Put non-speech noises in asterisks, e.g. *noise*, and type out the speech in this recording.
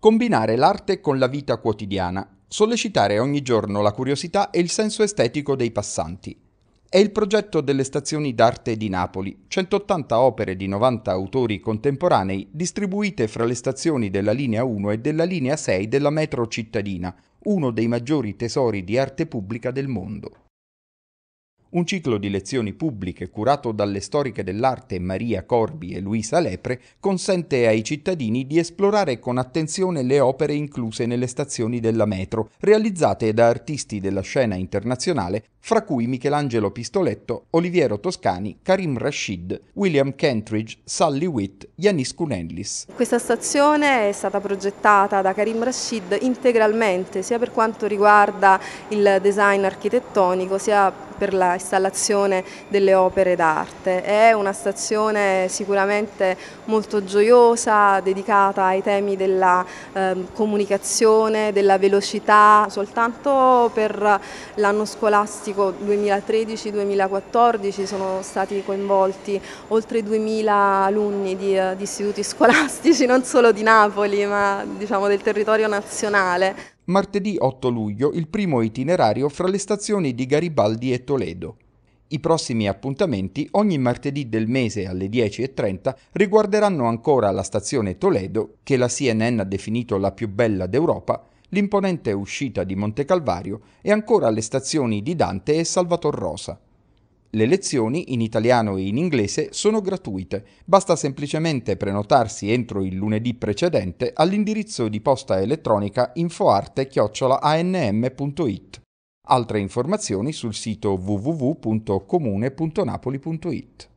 Combinare l'arte con la vita quotidiana, sollecitare ogni giorno la curiosità e il senso estetico dei passanti. È il progetto delle stazioni d'arte di Napoli, 180 opere di 90 autori contemporanei distribuite fra le stazioni della linea 1 e della linea 6 della metro cittadina, uno dei maggiori tesori di arte pubblica del mondo. Un ciclo di lezioni pubbliche curato dalle storiche dell'arte Maria Corbi e Luisa Lepre consente ai cittadini di esplorare con attenzione le opere incluse nelle stazioni della metro, realizzate da artisti della scena internazionale, fra cui Michelangelo Pistoletto, Oliviero Toscani, Karim Rashid, William Kentridge, Sally Witt, Yanis Kunellis. Questa stazione è stata progettata da Karim Rashid integralmente, sia per quanto riguarda il design architettonico, sia per la installazione delle opere d'arte. È una stazione sicuramente molto gioiosa, dedicata ai temi della eh, comunicazione, della velocità. Soltanto per l'anno scolastico 2013-2014 sono stati coinvolti oltre 2000 alunni di, di istituti *laughs* scolastici, non solo di Napoli, ma diciamo del territorio nazionale martedì 8 luglio il primo itinerario fra le stazioni di Garibaldi e Toledo. I prossimi appuntamenti, ogni martedì del mese alle 10.30, riguarderanno ancora la stazione Toledo, che la CNN ha definito la più bella d'Europa, l'imponente uscita di Monte Calvario e ancora le stazioni di Dante e Salvator Rosa. Le lezioni in italiano e in inglese sono gratuite, basta semplicemente prenotarsi entro il lunedì precedente all'indirizzo di posta elettronica infoarte-anm.it. Altre informazioni sul sito www.comune.napoli.it.